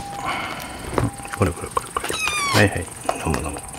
これこれこれこれ。はいはい。飲む飲む